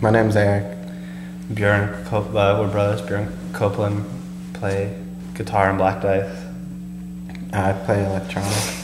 My name's Eric. Bjorn, Cop- uh, we're brothers. Bjorn Copeland play guitar and Black Dice. I play electronic.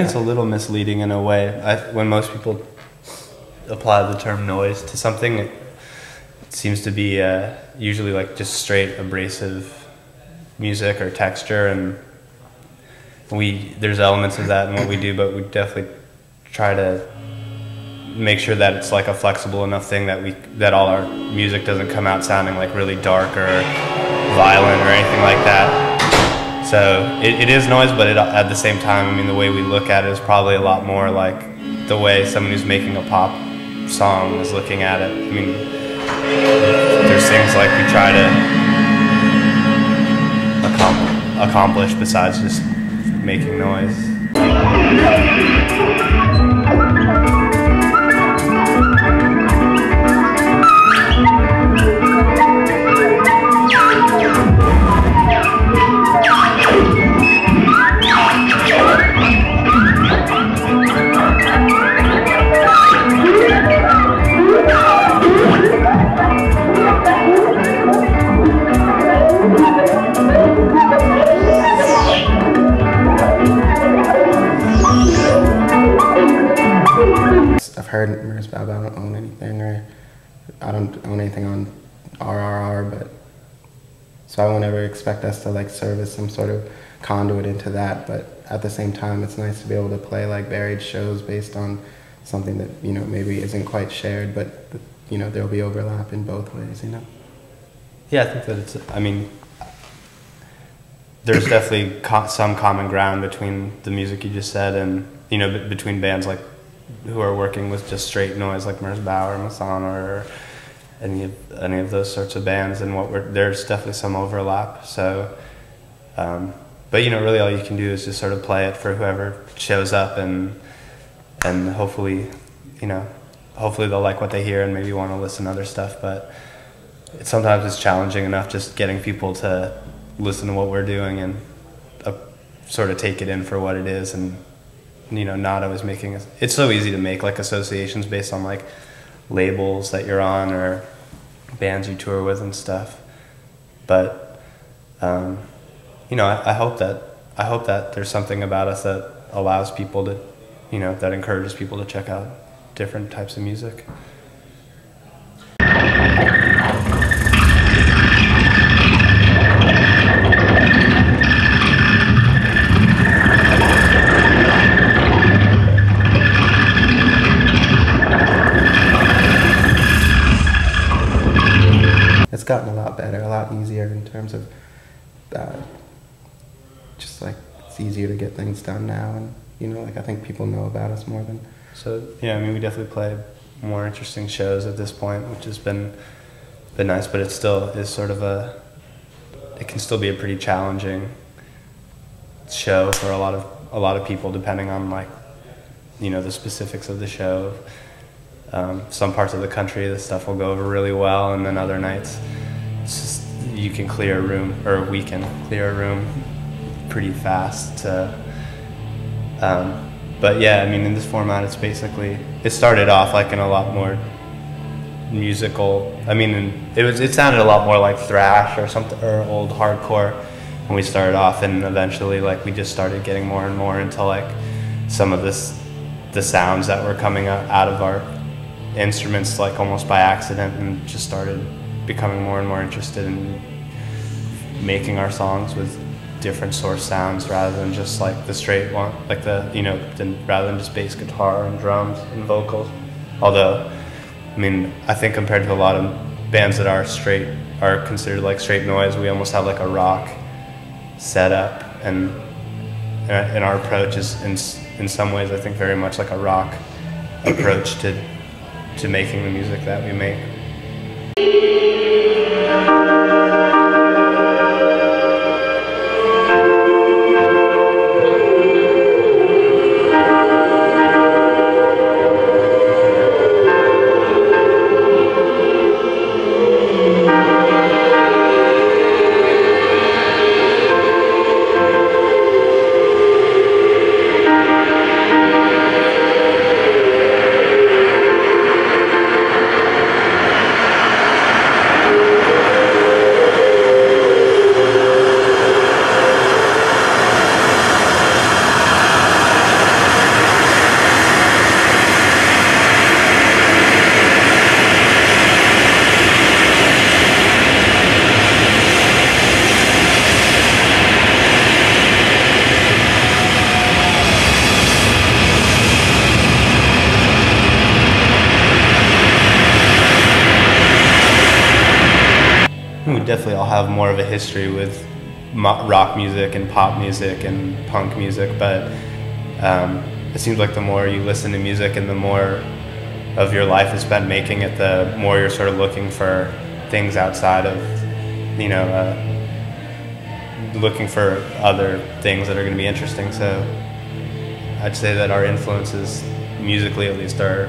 Think it's a little misleading in a way. I, when most people apply the term noise to something, it seems to be uh, usually like just straight abrasive music or texture, and we there's elements of that in what we do, but we definitely try to make sure that it's like a flexible enough thing that we that all our music doesn't come out sounding like really dark or violent or anything like that. So it, it is noise, but it, at the same time, I mean, the way we look at it is probably a lot more like the way someone who's making a pop song is looking at it. I mean, there's things like we try to accom- accomplish besides just making noise. Expect us to like serve as some sort of conduit into that. But at the same time, it's nice to be able to play like varied shows based on something that you know maybe isn't quite shared, but you know there'll be overlap in both ways. You know. Yeah, I think that it's. I mean, there's definitely co- some common ground between the music you just said and you know between bands like who are working with just straight noise like Mers Bauer, Masonna, or any of any of those sorts of bands, and what we're there's definitely some overlap. So, um, but you know, really all you can do is just sort of play it for whoever shows up, and and hopefully, you know, hopefully they'll like what they hear and maybe want to listen to other stuff, but it, sometimes it's challenging enough just getting people to listen to what we're doing and uh, sort of take it in for what it is and you know not always making a, it's so easy to make like associations based on like labels that you're on or bands you tour with and stuff. But um, you know I, I hope that i hope that there's something about us that allows people to you know that encourages people to check out different types of music gotten a lot better, a lot easier in terms of uh, just like it's easier to get things done now, and you know, like I think people know about us more than So yeah, I mean, we definitely play more interesting shows at this point, which has been been nice. But it still is sort of a it can still be a pretty challenging show for a lot of a lot of people, depending on like you know the specifics of the show. Um, some parts of the country, the stuff will go over really well, and then other nights, just, you can clear a room, or we can clear a room pretty fast to um, but yeah, I mean, in this format, it's basically it started off like in a lot more musical. I mean, it was it sounded a lot more like thrash or something or old hardcore when we started off, and eventually, like we just started getting more and more into like some of this the sounds that were coming out of our instruments like almost by accident, and just started becoming more and more interested in making our songs with different source sounds rather than just like the straight one, like the you know, than rather than just bass guitar and drums and vocals. Although, I mean, I think compared to a lot of bands that are straight are considered like straight noise, we almost have like a rock setup, and uh, and our approach is in in some ways I think very much like a rock approach to to making the music that we make. We more of a history with rock music and pop music and punk music, but um, it seems like the more you listen to music and the more of your life is spent making it, the more you're sort of looking for things outside of, you know, uh, looking for other things that are going to be interesting. So I'd say that our influences, musically at least, are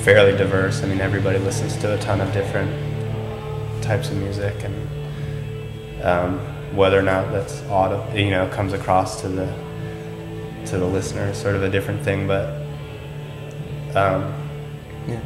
fairly diverse. I mean, everybody listens to a ton of different types of music, and um, whether or not that's auto, you know, comes across to the to the listener is sort of a different thing. But um, yeah.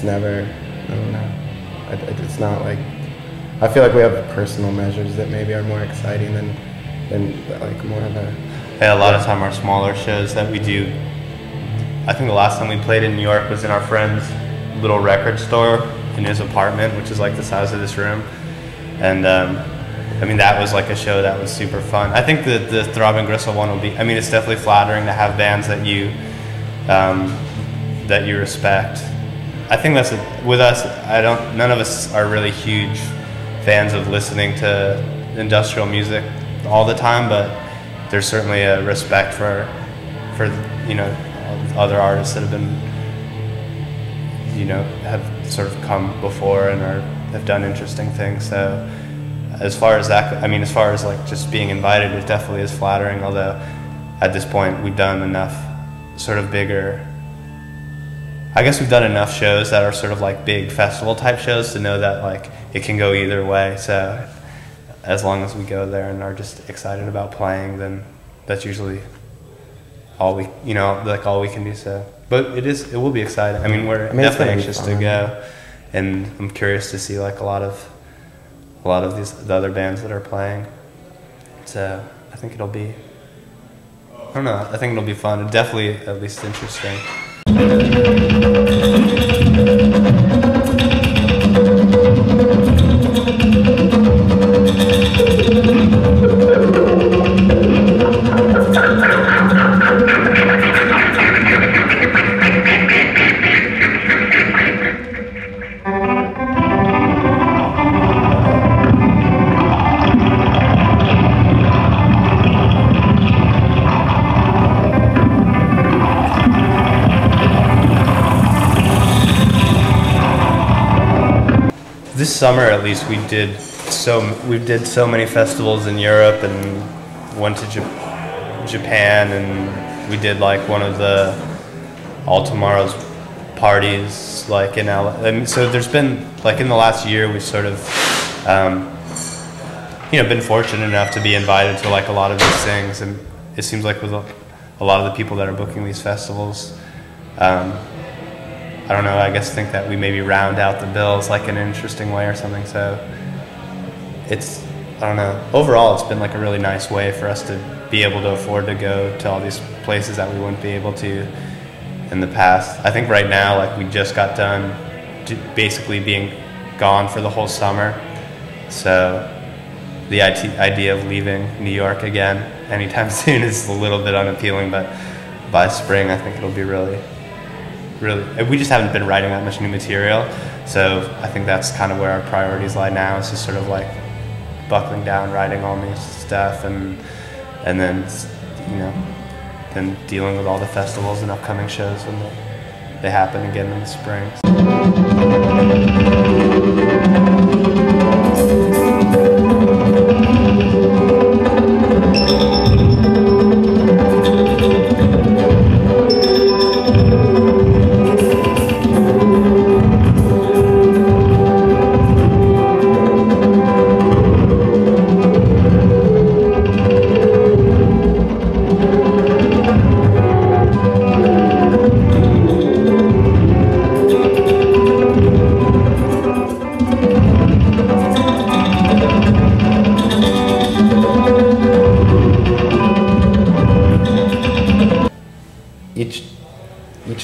It's never. I don't know. It, it- it's not like. I feel like we have personal measures that maybe are more exciting than than like more of a. Yeah, a lot of time our smaller shows that we do. I think the last time we played in New York was in our friend's little record store in his apartment, which is like the size of this room. And um, I mean, that was like a show that was super fun. I think the the Throbbing Gristle one will be. I mean, it's definitely flattering to have bands that you um, that you respect. I think that's a, with us. I don't. None of us are really huge fans of listening to industrial music all the time, but there's certainly a respect for for you know other artists that have been you know have sort of come before and are have done interesting things. So as far as that, I mean, as far as like just being invited, it definitely is flattering. Although at this point we've done enough sort of bigger. I guess we've done enough shows that are sort of like big festival type shows to know that like it can go either way. So as long as we go there and are just excited about playing, then that's usually all we, you know, like all we can do. So, but it is, it will be exciting. I mean, we're I mean, definitely anxious to fun. go, and I'm curious to see like a lot of, a lot of these the other bands that are playing. So I think it'll be, I don't know, I think it'll be fun. Definitely at least interesting. This summer at least we did so we did so many festivals in Europe and went to Jap- Japan and we did like one of the all tomorrow's parties like in LA. And so there's been like in the last year we've sort of um, you know been fortunate enough to be invited to like a lot of these things, and it seems like with a, a lot of the people that are booking these festivals. Um, I don't know. I guess think that we maybe round out the bills like in an interesting way or something. So it's I don't know. Overall, it's been like a really nice way for us to be able to afford to go to all these places that we wouldn't be able to in the past. I think right now, like we just got done basically being gone for the whole summer. So the idea of leaving New York again anytime soon is a little bit unappealing, but by spring, I think it'll be really, really. We just haven't been writing that much new material, so I think that's kind of where our priorities lie now. It's just sort of like buckling down, writing all new stuff, and and then you know, then dealing with all the festivals and upcoming shows when they, they happen again in the spring.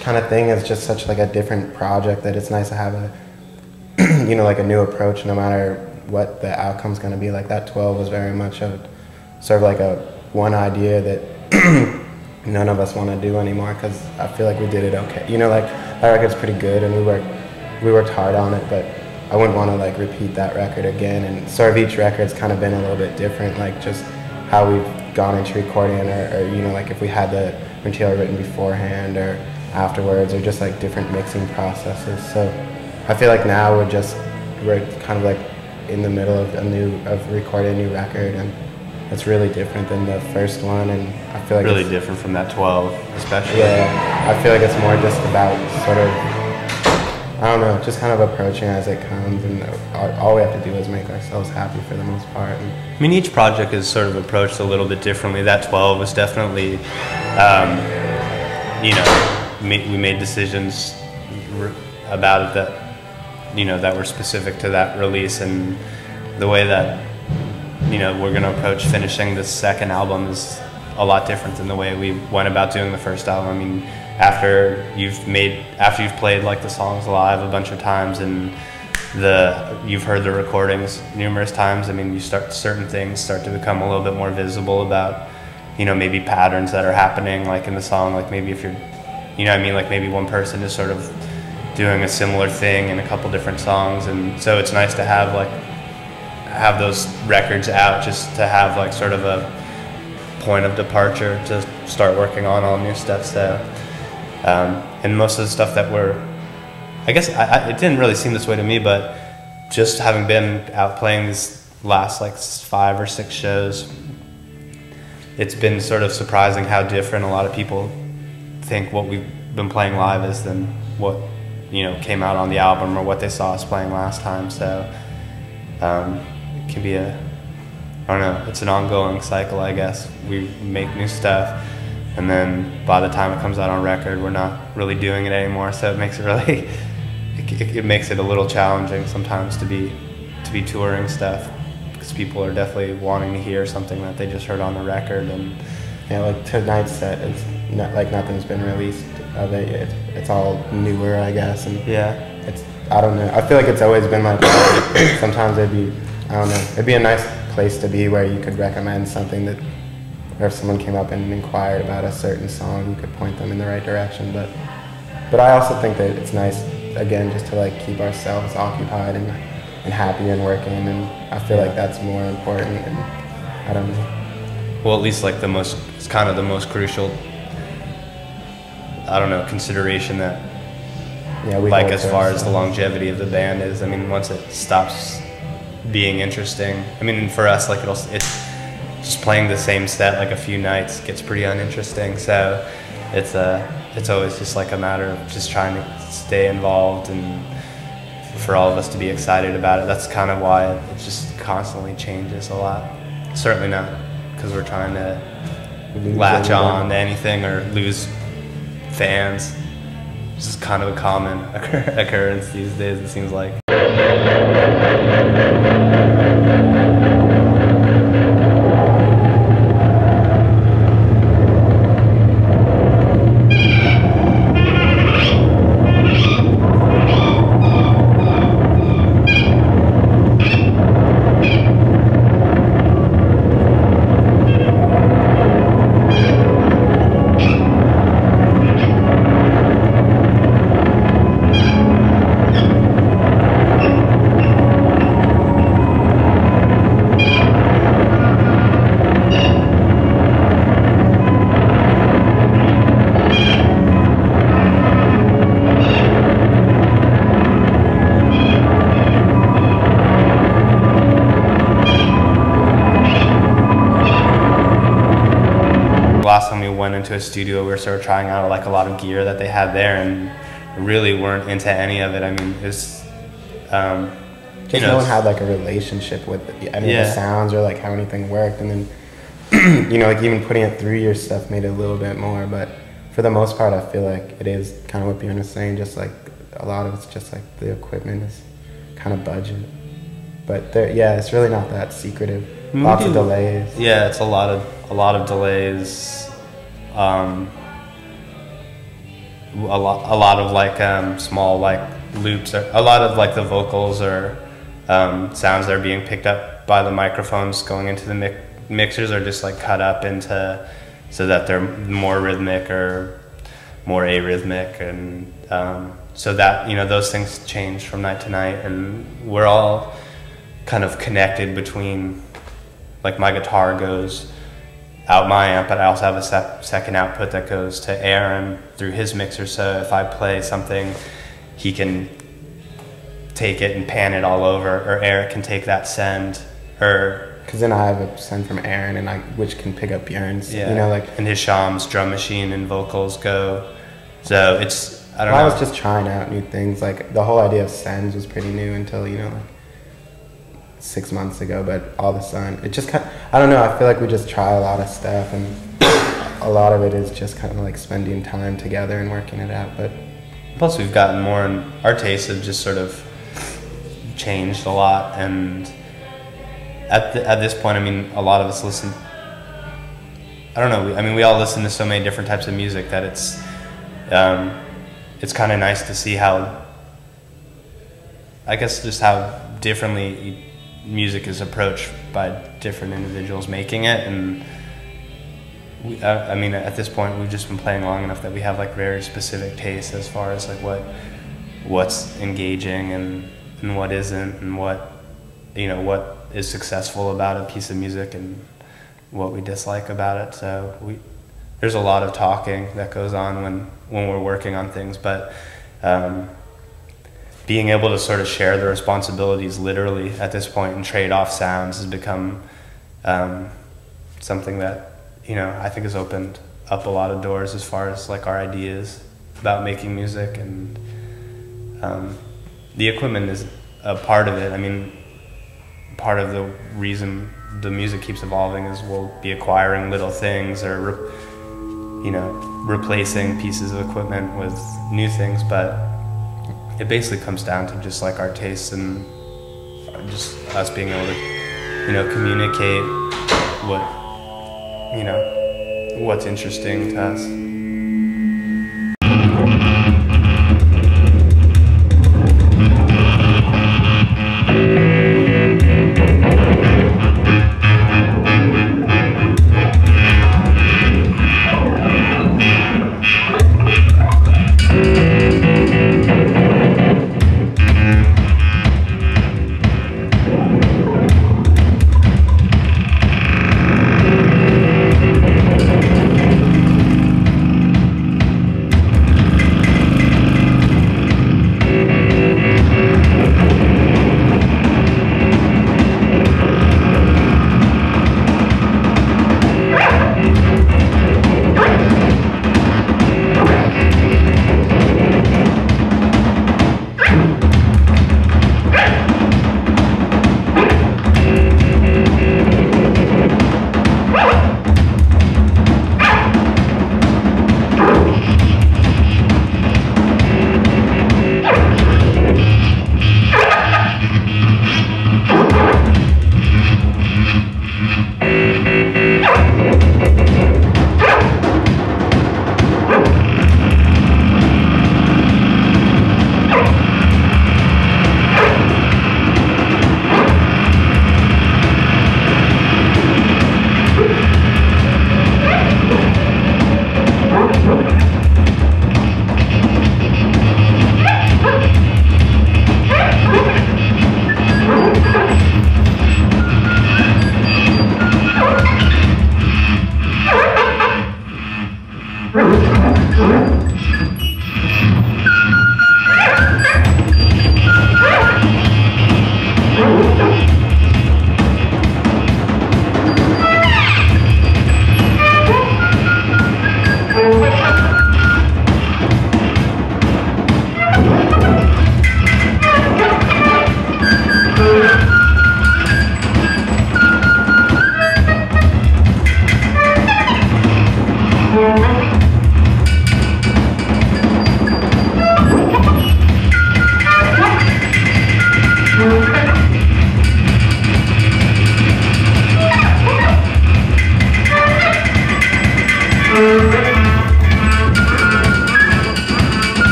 Kind of thing is just such like a different project that it's nice to have a you know like a new approach no matter what the outcome's going to be. Like that 12 was very much a sort of like a one idea that none of us want to do anymore because i feel like we did it okay. You know like that record's pretty good and we worked we worked hard on it but i wouldn't want to like repeat that record again. And sort of each record's kind of been a little bit different like just how we've gone into recording or, or you know like if we had the material written beforehand or afterwards or just like different mixing processes. So I feel like now we're just we're kind of like in the middle of a new of recording a new record and it's really different than the first one and I feel like really different from that 12 especially. Yeah. I feel like it's more just about sort of I don't know, just kind of approaching as it comes, and all we have to do is make ourselves happy for the most part. I mean, each project is sort of approached a little bit differently. That 12 was definitely, um, you know, we made decisions about it that you know that were specific to that release and the way that you know we're going to approach finishing the second album is a lot different than the way we went about doing the first album. I mean, after you've made after you've played like the songs live a bunch of times and the you've heard the recordings numerous times. I mean, you start certain things start to become a little bit more visible about you know maybe patterns that are happening like in the song like maybe if you're you know what I mean? Like maybe one person is sort of doing a similar thing in a couple different songs, and so it's nice to have like have those records out just to have like sort of a point of departure to start working on all new stuff. So, um, and most of the stuff that we're, I guess I, I, it didn't really seem this way to me, but just having been out playing these last like five or six shows, it's been sort of surprising how different a lot of people think what we've been playing live is than what you know came out on the album or what they saw us playing last time. So um, it can be a I don't know. It's an ongoing cycle, I guess. We make new stuff, and then by the time it comes out on record, we're not really doing it anymore. So it makes it really it, it, makes it a little challenging sometimes to be to be touring stuff because people are definitely wanting to hear something that they just heard on the record and yeah, like tonight's set is not like nothing's been released of it. It's, it's all newer, I guess, and yeah, it's I don't know. I feel like it's always been like sometimes it'd be I don't know. It'd be a nice place to be where you could recommend something that, or if someone came up and inquired about a certain song, you could point them in the right direction. But but I also think that it's nice again just to like keep ourselves occupied and and happy and working, and I feel like that's more important. And I don't know. Well, at least like the most, it's kind of the most crucial I don't know consideration that yeah, like as far as the longevity of the band is. I mean, once it stops being interesting, I mean, for us, like it'll it's just playing the same set like a few nights gets pretty uninteresting. So it's a it's always just like a matter of just trying to stay involved and for all of us to be excited about it. That's kind of why it just constantly changes a lot. Certainly not because we're trying to Lose latch on to anything or lose fans. This is kind of a common occur- occurrence these days, it seems like. Went into a studio, we were sort of trying out like a lot of gear that they had there, and really weren't into any of it. I mean, it's um, you know, no one had like a relationship with any of Yeah. the sounds or like how anything worked, and then you know like even putting it through your stuff made it a little bit more. But for the most part, I feel like it is kind of what Bjorn was saying. Just like a lot of it's just like the equipment is kind of budget. But there, yeah, it's really not that secretive. We Lots of delays. Yeah, it's a lot of a lot of delays. Um, a lot, a lot of like um, small like loops. Or, a lot of like the vocals or um, sounds that are being picked up by the microphones going into the mixers are just like cut up into so that they're more rhythmic or more arrhythmic and um, so that you know those things change from night to night and we're all kind of connected between like my guitar goes out my amp, but I also have a sec- second output that goes to Aaron through his mixer. So if I play something, he can take it and pan it all over, or Eric can take that send, or Because then I have a send from Aaron, and I which can pick up Bjorn's. yeah, You know, like and Hisham's drum machine and vocals go. So it's I don't well, I was just trying out new things. Like the whole idea of sends was pretty new until you know like six months ago. But all of a sudden, it just kind. of, I don't know. I feel like we just try a lot of stuff, and a lot of it is just kind of like spending time together and working it out. But Plus, we've gotten more, and our tastes have just sort of changed a lot. And at the, at this point, I mean, a lot of us listen. I don't know. I mean, we all listen to so many different types of music that it's um, it's kind of nice to see how. I guess just how differently music is approached by different individuals making it, and we, I, I mean, at this point, we've just been playing long enough that we have like very specific tastes as far as like what what's engaging and and what isn't, and what you know what is successful about a piece of music and what we dislike about it. So we there's a lot of talking that goes on when when we're working on things, but. Um, being able to sort of share the responsibilities literally at this point and trade off sounds has become um, something that you know I think has opened up a lot of doors as far as like our ideas about making music and um, the equipment is a part of it. I mean, part of the reason the music keeps evolving is we'll be acquiring little things or you know replacing pieces of equipment with new things, but it basically comes down to just like our tastes and just us being able to you know communicate what you know what's interesting to us